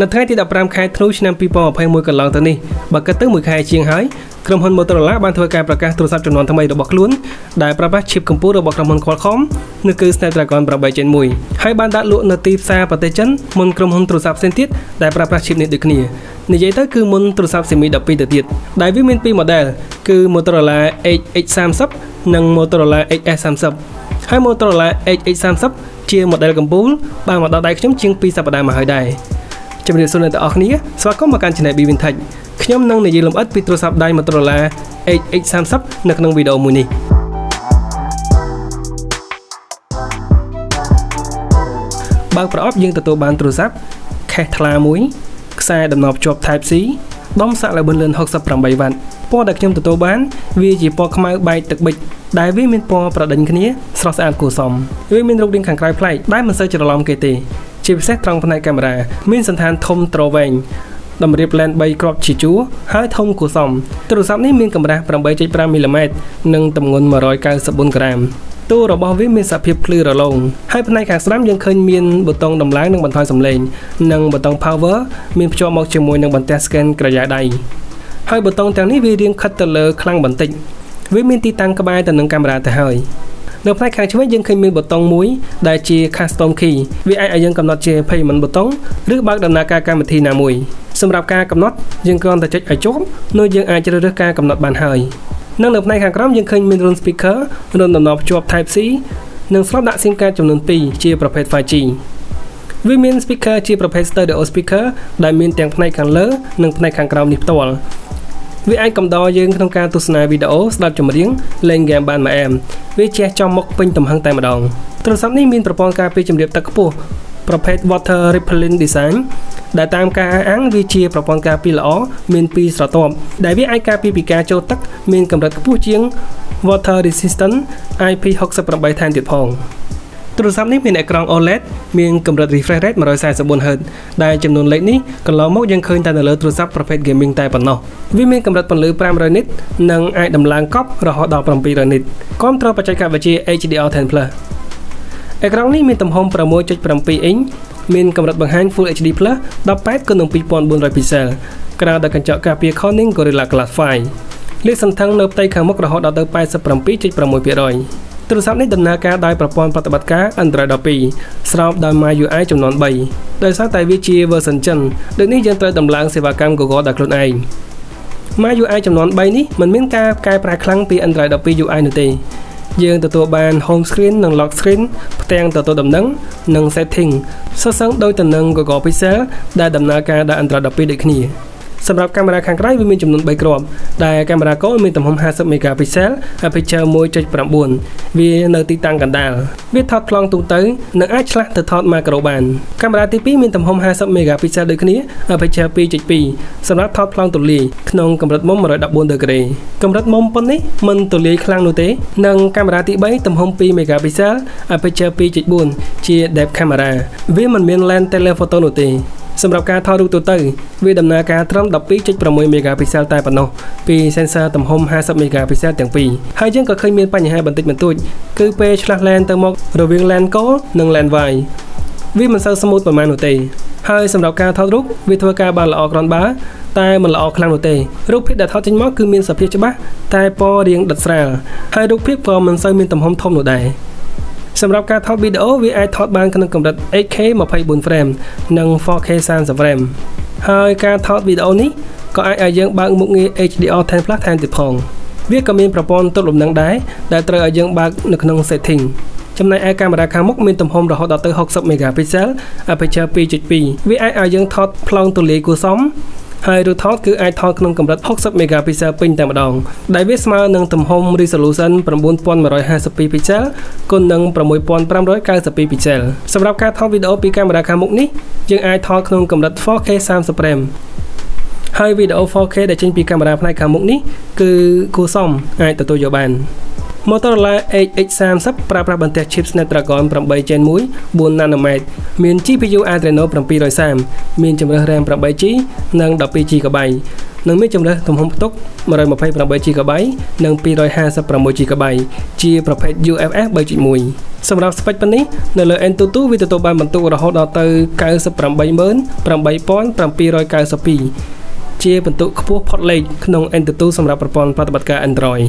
នៅថ្ងៃទី15ខែធ្នូឆ្នាំ2021កន្លងទៅនេះបើគិតទៅមួយខែជាងហើយក្រុមហ៊ុន Motorola បានធ្វើការប្រកាសទូរស័ព្ទចំនួនថ្មីរបស់ខ្លួនដែលប្រើប្រាស់ chip កម្ពុជារបស់ក្រុមហ៊ុន Qualcomm នោះគឺ Snapdragon 8 Gen 1ហើយបានដាក់លក់នៅទីផ្សារប្រទេសចិនមុនក្រុមហ៊ុនទូរស័ព្ទផ្សេងទៀតដែលប្រើប្រាស់ chip នេះដូចគ្នានិយាយទៅគឺមុនទូរស័ព្ទ Xiaomi 12ទៅទៀតដែលវាមានពីរ model គឺ Motorola HX30 និង Motorola XS30 ហើយ Motorola HX30 ជា model កំពូលបានមកដល់ដៃខ្ញុំជាង2សប្តាហ៍មកហើយដែរ ជំរាបសួរអ្នកទាំងអស់គ្នាស្វាគមន៍មកកាន់ Channel B Vintage ខ្ញុំនឹងនិយាយលម្អិតពីទូរស័ព្ទដៃ Motorola HX30 នៅក្នុងវីដេអូមួយនេះបើកប្រអប់យើងទទួលបានទូរស័ព្ទខេសថ្លាមួយខ្សែដំណប់ជាប់ Type C ដុំសាក់លឿនលឿន68វ៉ាត់ពណ៌ដែលខ្ញុំទទួលបាន វាជាពណ៌ខ្មៅបែកទឹកប៊ិចដែលវាមានពណ៌ប្រដេញគ្នាស្រស់ស្អាតគួរសមវាមានរូបរាងខាងក្រៅប្លែកដែលមិនសូវច្រឡំគេទេ ជាពិសេសត្រង់ផ្នែកកាមេរ៉ាមានសន្តានធំត្រវែងតម្រៀបឡែន3គ្រាប់ជាជួរហើយធំគួរសមទូរស័ព្ទនេះមានកម្រាស់8.5មីលីម៉ែត្រនិងទម្ងន់194ក្រាមតួរបស់វាមានសភាពភ្លឺរលោងហើយផ្នែកខាងស្ដាំយើងឃើញមានប៊ូតុងដំឡើងនិងបន្ថយសំឡេងនិងប៊ូតុង power មានភ្ជាប់មកជាមួយនឹងបន្ទះ scan ក្រយ៉ាដៃហើយប៊ូតុងទាំងនេះវារាងខិតទៅលើខ្លាំងបន្តិចវាមានទីតាំងក្បែរទៅនឹងកាមេរ៉ាទៅហើយ នៅផ្នែកខាងឆ្វេងយើងឃើញមានប៊ូតុងមួយដែលជា custom key វាអាចឲ្យយើងកំណត់ជា payment ប៊ូតុងឬបើកដំណើរការកម្មវិធីណាមួយសម្រាប់ការកំណត់យើងគ្រាន់តែចុចឲ្យជាប់នោះយើងអាចជ្រើសរើសការកំណត់បានហើយនិងនៅផ្នែកខាងក្រោមយើងឃើញមាន run speaker រុនដំណប់ជាប់ Type C និងស្លាប់ដាក់ SIM card ចំនួន2ជាប្រភេទ 5G វាមាន speaker ជាប្រភេទ stereo speaker ដែលមានទាំងផ្នែកខាងលើនិងផ្នែកខាងក្រោមនេះផ្ទាល់ វាអាចកំដរយើងក្នុងការទស្សនាវីដេអូស្ដាប់ចម្រៀងលេងហ្គេមបានមួយអែមវាជះចំមុខពេញទំហឹងតែម្ដងទូរស័ព្ទនេះមានប្រព័ន្ធការពារជំរាបទឹកខ្ពស់ប្រភេទ water repellent design ដែលតាមការអះអាងវាជាប្រព័ន្ធការពារល្អមានពីរស្រទាប់ដែលវាអាចការពារពីការចូលទឹកមានកម្រិតខ្ពស់ជាង water resistant IP68 ថែមទៀតផង ទូរស័ព្ទនេះមានអេក្រង់ OLED មានកម្រិត refresh rate 144Hz ដែលចំនួនលេខនេះកន្លងមកយើងឃើញតែនៅលើទូរស័ព្ទប្រភេទ gaming តែប៉ុណ្ណោះវាមានកម្រិតពន្លឺ500 nit និងអាចដំឡើងកប់រហូតដល់700 nit គាំទ្របច្ចេកវិទ្យា HDR10+ អេក្រង់នេះមានទំហំ6.7អ៊ីងមានកម្រិតបង្ហាញ Full HD+ 18គុណនឹង2400 pixel ក្រៅដោយកញ្ចក់ការពារ Corning Gorilla Glass 5លាតសន្ធឹងនៅផ្ទៃខាងមុខរហូតដល់ទៅ87.6% ទូរស័ព្ទនេះដំណើរការដោយប្រព័ន្ធប្រតិបត្តិការ Android 12ស្រោបដោយ MIUI ចំនួន3ដោយសារតែវាជា version ចិនដូចនេះយើងត្រូវដំឡើងសេវាកម្ម Google ដោយខ្លួនឯង MIUI ចំនួន3នេះមិនមានការកែប្រែខ្លាំងពី Android 12 UI នោះទេយើងទទួលបាន home screen និង lock screen ផ្ទាំងទទួលដំណឹងនិង setting សុទ្ធសឹងដូចទៅនឹង Google Pixel ដែលដំណើរការដោយ Android 12ដូចគ្នា សម្រាប់កាមេរ៉ាខាងក្រៅវាមានចំនួន3គ្រាប់ដែលកាមេរ៉ាកូនមានទំហំ50 megapixel aperture 1.9វានៅទីតាំងកណ្ដាលវាថតប្លង់ទូទៅនិងអាចឆ្លាស់ទៅថតម៉ាក្រូបានកាមេរ៉ាទី2មានទំហំ50 megapixel ដូចគ្នា aperture 2.2សម្រាប់ថតប្លង់ទូលាយក្នុងកម្រិតមុំ114ដឺក្រេកម្រិតមុំប៉ុណ្នេះមិនទូលាយខ្លាំងនោះទេនិងកាមេរ៉ាទី3ទំហំ2 megapixel aperture 2.4ជា depth camera វាមិនមាន lens telephoto នោះទេ សម្រាប់ការថតរូបទូទៅវាដំណើរការត្រឹម12.6 megapixel តែប៉ុណ្ណោះពី sensor ទំហំ50 megapixel ទាំងពីរហើយយើងក៏ឃើញមានបញ្ហាបន្តិចបន្តួចគឺពេលឆ្លាស់ lens ទៅមករវាង lens cold និង lens wide វាមិនសូវស្មូតប៉ុន្មាននោះទេហើយសម្រាប់ការថតរូបវាធ្វើការបានល្អគ្រាន់បើតែមិនល្អខ្លាំងនោះទេរូបភាពដែលថតចេញមកគឺមានសភាពច្បាស់តែពណ៌រាងដិតស្រាលហើយរូបភាពក៏មិនសូវមានទំហំធំនោះដែរ សម្រាប់ការថតវីដេអូវាអាចថតបានក្នុងកម្រិត 8K 24 frame និង 4K 30 frame ហើយការថតវីដេអូនេះក៏អាចឲ្យយើងបើកមុខងារ HDR10+ ថែមទៀតផងវាក៏មានប្រព័ន្ធទប់លំនឹងដែរដែលត្រូវឲ្យយើងបើកនៅក្នុង setting ចំណែកឯកាមេរ៉ាខាងមុខមានទំហំរហូតដល់ទៅ60 megapixel aperture 2.2វាអាចឲ្យយើងថតប្លង់ទូលាយគួរសម ហើយរូបថតគឺអាចថតក្នុងកម្រិត 60 megapixel ពេញតែម្ដង ដែលវាស្មើនឹងទំហំ resolution 9152 pixel គុណនឹង6592 pixel សម្រាប់ការថតវីដេអូពីកាមេរ៉ាខាងមុខនេះយើងអាចថតក្នុងកម្រិត 4K 30 frame ហើយវីដេអូ 4K ដែលចេញពីកាមេរ៉ាផ្នែកខាងមុខនេះគឺគួរសមអាចទទួលយកបាន Motorola Edge X30 ប្រើប្រាស់បន្ទះ chip Snapdragon 8 Gen 1 4 nanometer មាន GPU Adreno 730មានជម្រើស RAM 8GB និង 12GB និងមានជម្រើសទំហំផ្ទុក 128GB និង 256GB ជាប្រភេទ UFS 3.1សម្រាប់ស្ពេចប៉ុណ្នេះនៅលើ N22 វាទទួលបានបន្ទុករហូតដល់ទៅ98792ជាបន្ទុកខ្ពស់ផុតលេខក្នុង N22 សម្រាប់ប្រព័ន្ធប្រតិបត្តិការ Android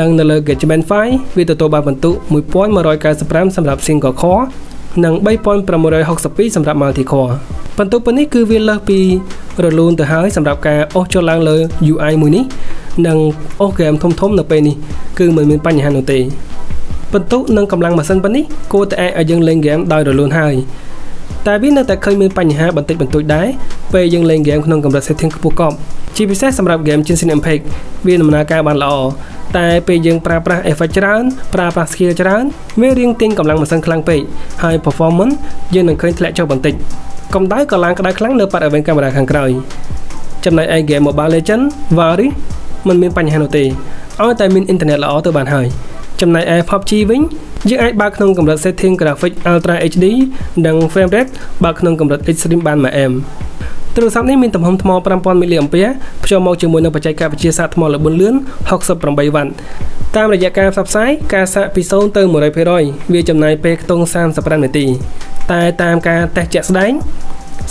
និងនៅលើ Gagement 5វាទទួលបានបន្ទុក1195សម្រាប់ Single Core និង3662សម្រាប់ Multi Core បន្ទុកប៉ុណ្នេះគឺវាលើសពីរលូនទៅហើយសម្រាប់ការអូសចុះឡើងលើ UI មួយនេះនិងអូសហ្គេមធំធំនៅពេលនេះគឺមិនមានបញ្ហានោះទេបន្ទុកនិងកម្លាំងម៉ាស៊ីនប៉ុណ្នេះគួរតែអាចឲ្យយើងលេងហ្គេមដោយរលូនហើយ តែវានៅតែឃើញមានបញ្ហាបន្តិចបន្តួចដែរពេលយើងលេងហ្គេមក្នុងកម្រិត setting ខ្ពស់កប់ជាពិសេសសម្រាប់ហ្គេម Genshin Impact វាដំណើរការបានល្អតែពេលយើងប្រើប្រាស់ effect ច្រើនប្រើប្រាស់ skill ច្រើនវារៀងទាញកម្លាំងម៉ាស៊ីនខ្លាំងពេកហើយ performance យើងនឹងឃើញធ្លាក់ចុះបន្តិចកម្ដៅក៏ឡើងក្តៅខ្លាំងនៅប៉ាត់អវេនកាមេរ៉ាខាងក្រោយចំណែកឯ game Mobile Legends Varis មិនមានបញ្ហានោះទេឲ្យតែមានអ៊ីនធឺណិតល្អទៅបានហើយចំណែកឯ PUBG វិញ យើងអាចបើកក្នុងកម្រិត setting graphic Ultra HD និង frame rate បើកក្នុងកម្រិត Extreme បាន 1M ទូរស័ព្ទនេះមានទំហំថ្ម5000មីលីអាំពែភ្ជាប់មកជាមួយនឹងបច្ចេកវិទ្យាសាកថ្មល្បឿនលឿន68វ៉ាត់តាមរយៈការផ្សព្វផ្សាយការសាកពី0ទៅ100%វាចំណាយពេលខ្ទង់35នាទីតែតាមការតេស្តជាក់ស្ដែង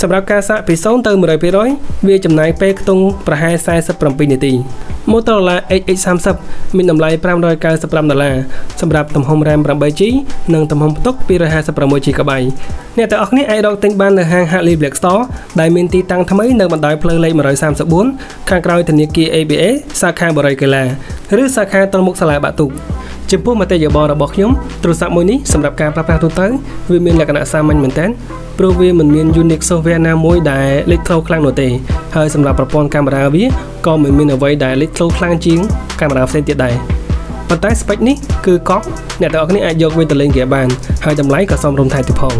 សម្រាប់ការសាកពី0ទៅ100%វាចំណាយពេលខ្ទង់ប្រហែល47នាទី Motorola HX30 មានតម្លៃ595ដុល្លារសម្រាប់ទំហំ RAM 8GB និងទំហំផ្ទុក 256GB អ្នកទាំងអស់គ្នាអាចរកទិញបាននៅហាង Hartley Black Store ដែលមានទីតាំងថ្មីនៅបណ្ដោយផ្លូវលេខ134ខាងក្រោយធនាគារ ABA សាខាបរិយាកាឡាឬសាខាត្រមុខសាលាបាក់ទុក ចំពោះមតិយោបល់របស់ខ្ញុំទូរស័ព្ទមួយនេះសម្រាប់ការប្រើប្រាស់ទូទៅវាមានលក្ខណៈសាមញ្ញមែនទែនព្រោះវាមិនមាន unique software ណាមួយដែលលេចធ្លោខ្លាំងនោះទេហើយសម្រាប់ប្រព័ន្ធកាមេរ៉ាវាក៏មិនមានអ្វីដែលលេចធ្លោខ្លាំងជាងកាមេរ៉ាផ្សេងទៀតដែរប៉ុន្តែ spec នេះគឺកប់អ្នកទាំងអស់គ្នាអាចយកវាទៅលេងហ្គេមបានហើយតម្លៃក៏សមរម្យថែមទៀតផង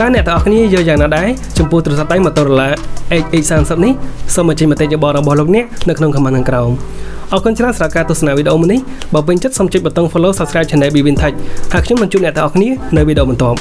តើអ្នកទាំងអស់គ្នាយល់យ៉ាងណាដែរចំពោះទូរស័ព្ទដៃ Motorola X30 នេះសូមបញ្ចេញមតិយោបល់របស់លោកអ្នកនៅក្នុង comment ខាងក្រោម អរគុណច្រើនសម្រាប់ការទស្សនាវីដេអូមួយនេះបើពេញចិត្តសូមចុចប៊ូតុង follow subscribe channel Bivin Tech ហើយខ្ញុំនឹងជួបអ្នកទាំងអស់គ្នានៅវីដេអូបន្ទាប់